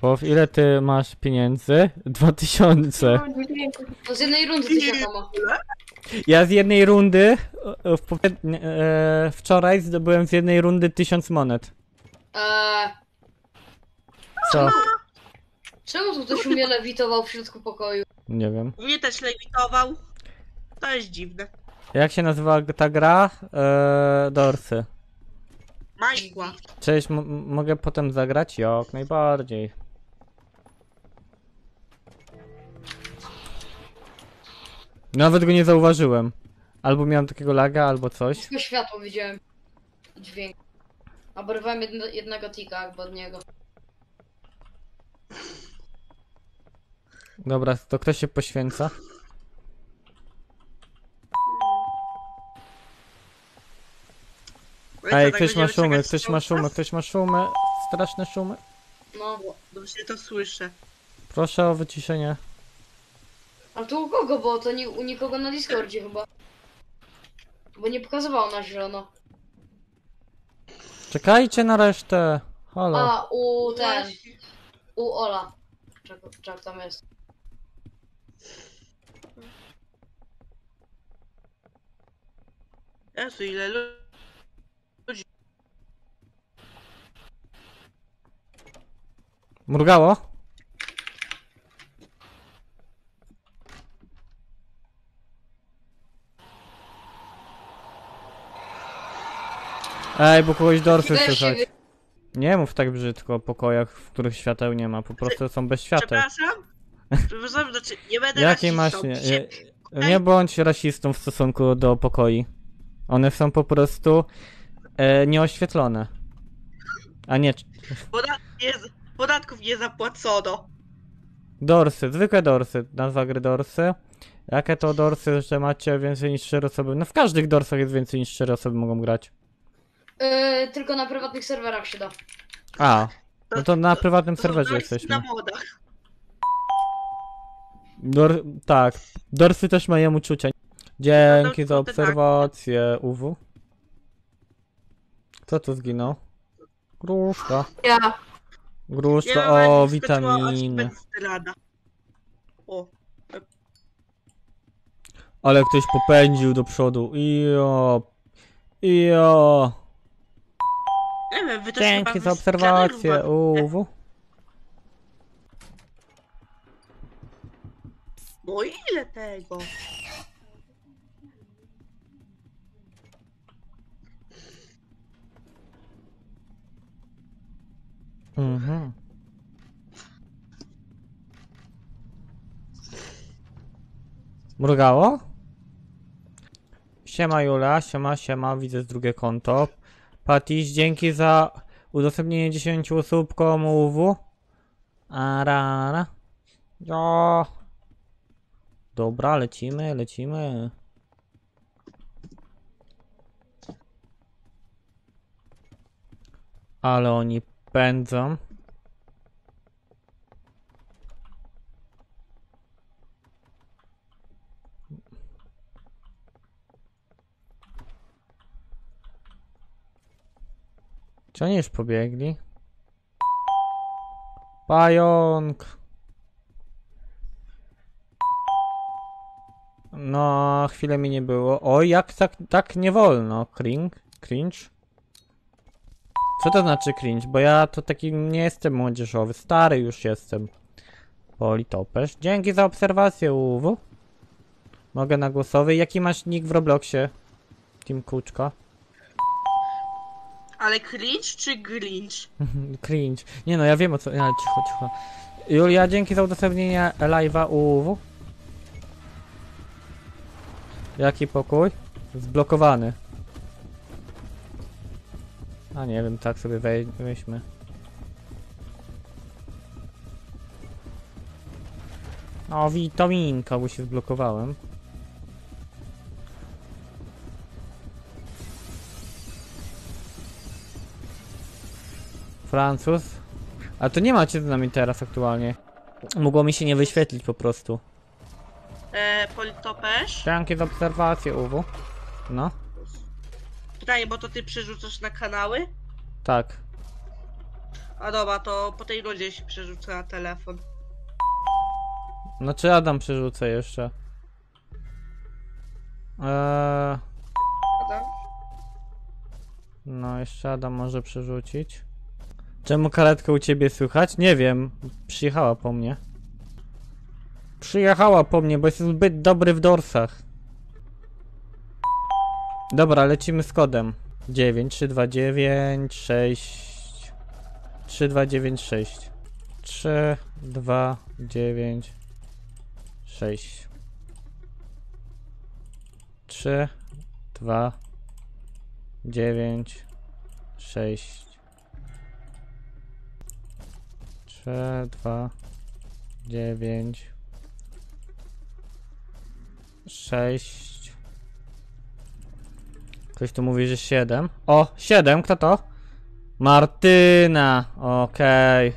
Pow, ile ty masz pieniędzy? Dwa tysiące. To z jednej rundy ty się. Ja z jednej rundy, e, w e, wczoraj zdobyłem z jednej rundy tysiąc monet. Eee, Co? czemu tu ktoś mnie lewitował w środku pokoju? Nie wiem. Mnie też lewitował. To jest dziwne. Jak się nazywa ta gra? E, Dorsy. Minecraft. Cześć, m- mogę potem zagrać? Jak najbardziej. Nawet go nie zauważyłem. Albo miałem takiego laga, albo coś. Tylko światło widziałem. I dźwięk. Oberwałem jedno, jednego tika jakby od niego. Dobra, to kto się poświęca? Ej, ktoś ma szumy, ktoś ma szumy, ktoś ma szumy. Straszne szumy. No. Dobrze to słyszę. Proszę o wyciszenie. A tu u kogo, bo to nie, u nikogo na Discordzie chyba. Bo nie pokazywało na zielono. Czekajcie na resztę. Halo. A, u ten, u Ola. Czek, czek tam jest. Jezu, ile lu- Mrugało? Ej, bo kogoś dorsy Weź wy- Nie mów tak brzydko o pokojach, w których świateł nie ma, po prostu są bez świateł. Przepraszam? Przepraszam, znaczy nie będę rasistą. masz... Nie, Się- nie, nie bądź rasistą w stosunku do pokoi. One są po prostu e, nieoświetlone. A nie... Podat nie, z- podatków nie zapłacono. Dorsy, zwykłe dorsy, nazwa gry dorsy. Jakie to dorsy, że macie więcej niż 4 osoby? No w każdych dorsach jest więcej niż 4 osoby mogą grać. Yy, tylko na prywatnych serwerach się da. A, no to na prywatnym serwerze dorsy jesteśmy. Na modach. Dor tak, dorsy też mają uczucia. Dzięki za No, to tak. obserwację, UW. Kto tu zginął? Gruszka. Ja. Gruszka, mam, o, wyskoczyła witaminy. zdrada. O, Ale ktoś popędził do przodu. Ijo. Ijo. Nie wiem, wy też Dzięki chyba za obserwację, skanerów bawicie. UW. No ile tego? Mhm. Mrugało? Siema Jula, siema, siema, widzę drugie konto. Patiś, dzięki za udostępnienie 10 osób komu Arara. Jo. Dobra, lecimy, lecimy. Ale oni pędzą. Czy oni już pobiegli? Pająk! No, chwilę mi nie było. Oj, jak tak, tak nie wolno? Cringe? Cringe? Co to znaczy cringe? Bo ja to taki nie jestem młodzieżowy, stary już jestem. Politopesz. Dzięki za obserwację, UW. Mogę na głosowy. Jaki masz nick w Robloxie? Team Kuczka. Ale cringe czy grinch? Cringe. Nie no, ja wiem o co. Ale cicho, cicho. Julia, dzięki za udostępnienie live'a UW. Jaki pokój? Zblokowany. A nie wiem, tak sobie weźmy. O, witaminka, bo się zblokowałem. Francuz. A to nie macie z nami teraz aktualnie. Mogło mi się nie wyświetlić po prostu. E, politopesz? Dzięki za obserwację, UW. No, Pytanie, bo to ty przerzucasz na kanały? tak. A dobra, to po tej rundzie się przerzucę na telefon. Znaczy Adam przerzucę jeszcze. Eee, Dobra? no, jeszcze Adam może przerzucić. Czemu karetkę u ciebie słychać? Nie wiem. Przyjechała po mnie. Przyjechała po mnie, bo jestem zbyt dobry w dorsach. Dobra, lecimy z kodem. 9, 3, 2, 9, 6. 3, 2, 9, 6. 3, 2, 9, 6. 3, 2, 9, 6. 3, 2, 9, 6. Ktoś tu mówi, że 7. O, 7, kto to? Martyna, okej.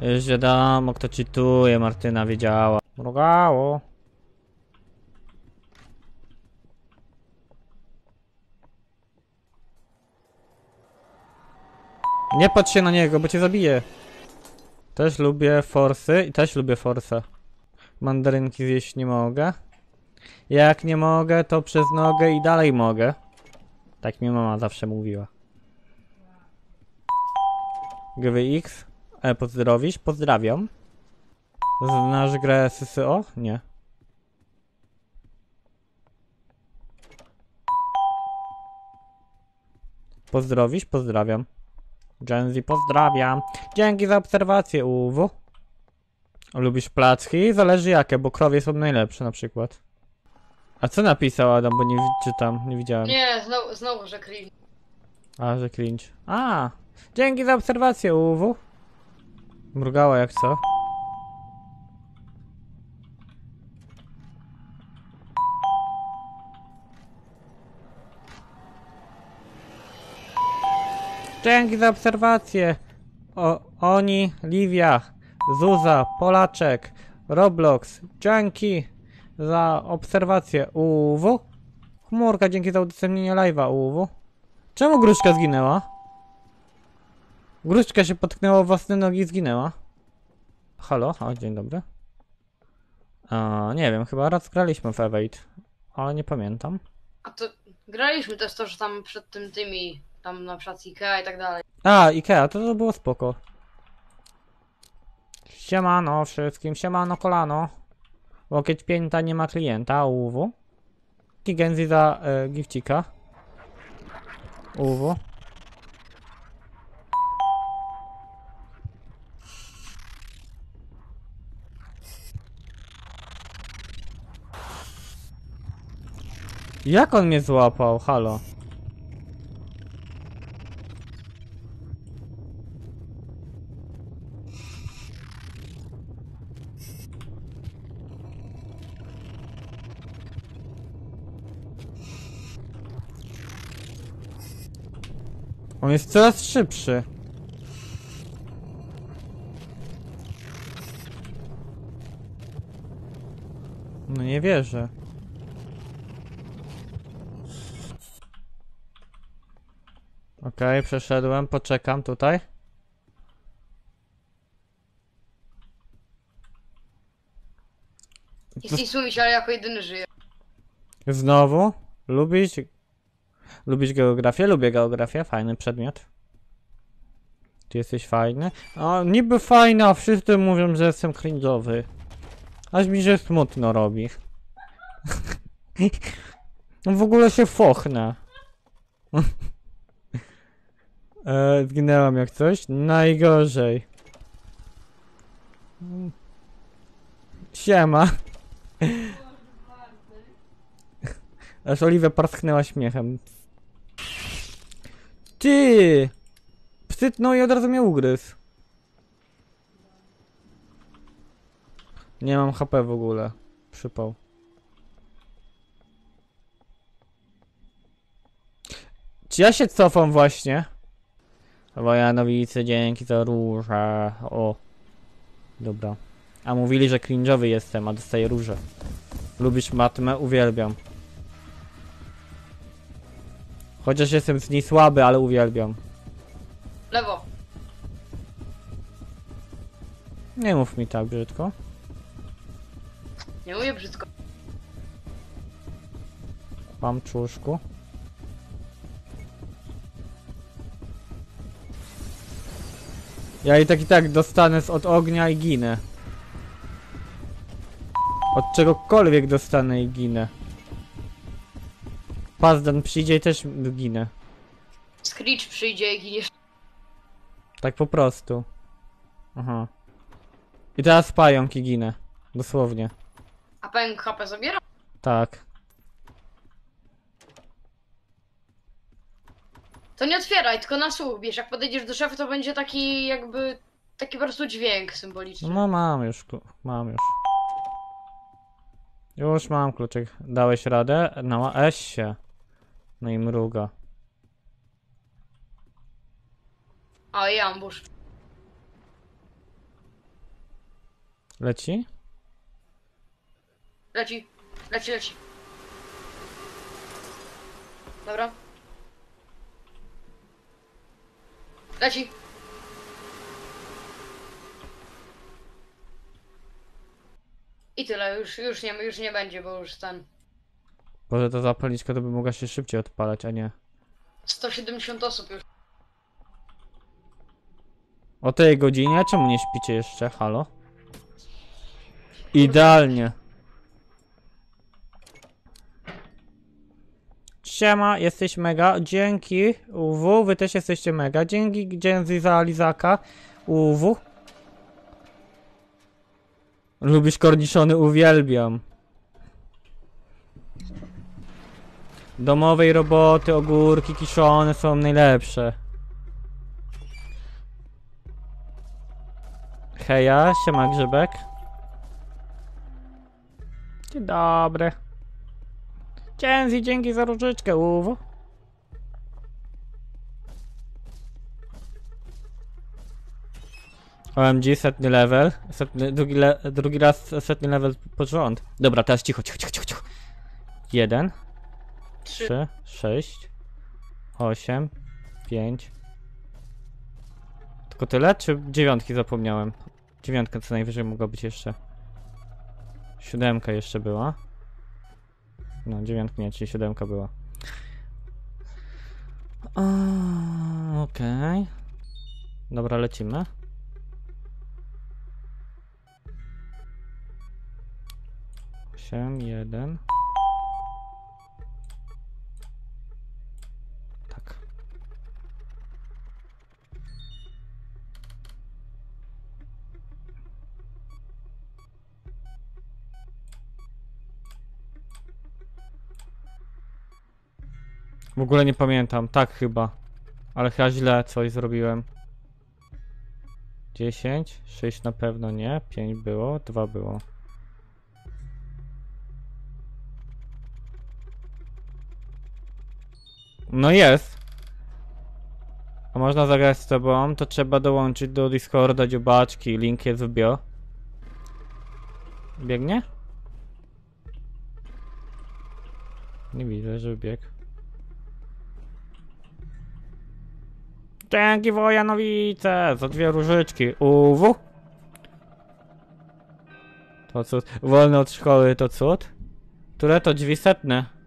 Już wiadomo, kto czytuje, Martyna wiedziała. Mrugało. Nie patrz się na niego, bo cię zabije. Też lubię forsy i też lubię forsa. Mandarynki zjeść nie mogę. Jak nie mogę, to przez nogę i dalej mogę. Tak mi mama zawsze mówiła. GWX. E, pozdrowisz? Pozdrawiam. Znasz grę SSO? Nie. Pozdrowisz? Pozdrawiam. Genzy, pozdrawiam. Dzięki za obserwację, UW. Lubisz placki? Zależy jakie, bo krowie są najlepsze na przykład. A co napisał Adam, bo nie czytam, nie widziałem. Nie, znowu, znowu że cringe. A, że cringe. A, dzięki za obserwację, UW. Mrugała jak co? Dzięki za obserwację. O, oni, Livia, Zuza, Polaczek, Roblox, dzięki za obserwację, UW. Chmurka, dzięki za udostępnienie live'a, UW. Czemu gruszka zginęła? Gruszka się potknęła w własne nogi i zginęła. Halo? O, dzień dobry. A, nie wiem, chyba raz graliśmy w Evade, ale nie pamiętam. A to graliśmy też to, że tam przed tym tymi, tam na przykład Ikea i tak dalej. A, Ikea, to, to było spoko. Siemano wszystkim, siemano kolano. Łokieć pięta nie ma klienta, UW. Kigenzi za e, gifcika. UW. Jak on mnie złapał? Halo. On jest coraz szybszy. No nie wierzę. Okej, przeszedłem, poczekam tutaj. Jest Isumiś, ale jako jedyny żyje. Znowu? Lubisz... Lubisz geografię? Lubię geografię, fajny przedmiot. Ty jesteś fajny? O, niby fajny, a wszyscy mówią, że jestem cringe'owy. Aż mi się smutno robi. w ogóle się fochnę. e, zginęłam jak coś? Najgorzej. Siema. Aż Oliwia parsknęła śmiechem. Ty! Psytnął i od razu mnie ugryzł. Nie mam HP w ogóle. Przypał. Czy ja się cofam właśnie? Wojanowice, dzięki za różę. O. Dobra. A mówili, że cringe'owy jestem, a dostaję róże. Lubisz matmę? Uwielbiam. Chociaż jestem z niej słaby, ale uwielbiam. Lewo. Nie mów mi tak brzydko. Nie mówię brzydko. Mam czuszku. Ja i tak i tak dostanę z- od ognia i ginę. Od czegokolwiek dostanę i ginę. Pazdan przyjdzie i też ginę. Screech przyjdzie i giniesz. Tak po prostu. Aha. I teraz pająk i ginę. Dosłownie. A pęk HP zabiera? Tak. To nie otwieraj, tylko na słuch bierz. Jak podejdziesz do szefa, to będzie taki jakby... Taki po prostu dźwięk symboliczny. No mam już, mam już. Już mam kluczyk. Dałeś radę? Na S się. No i mruga. A i ambush. Leci? Leci, leci, leci. Dobra. Leci. I tyle, już, już, nie, już nie będzie, bo już ten... Boże, ta zapalniczka to by mogła się szybciej odpalać, a nie. 170 osób już. O tej godzinie? Czemu nie śpicie jeszcze? Halo? Idealnie. Siema, jesteś mega. Dzięki. UW, wy też jesteście mega. Dzięki Dzięki za Lizaka. UW. Lubisz korniszony? Uwielbiam. Domowej roboty, ogórki kiszone są najlepsze. Heja, siema Grzybek. Dzień dobry. Dzięki, dzięki za różyczkę, uwu. OMG, setny level. Setny, drugi, le, drugi raz setny level pod rząd. Dobra, teraz cicho, cicho, cicho, cicho. cicho. Jeden, Trzy. sześć, osiem, pięć. Tylko tyle, czy dziewiątki zapomniałem? Dziewiątka co najwyżej mogła być jeszcze. Siódemka jeszcze była. No, dziewiątka nie, czyli siódemka była. Okej. Dobra, lecimy. Osiem, jeden. W ogóle nie pamiętam, tak chyba. Ale chyba źle coś zrobiłem. 10, 6 na pewno nie, 5 było, 2 było. No jest. A można zagrać z tobą, to trzeba dołączyć do Discorda dziobaczki, link jest w bio. Biegnie? Nie widzę, że biegł. Dzięki Wojanowice za dwie różyczki. UW. To cud. Wolny od szkoły to cud. Które to drzwi setne.